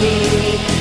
me.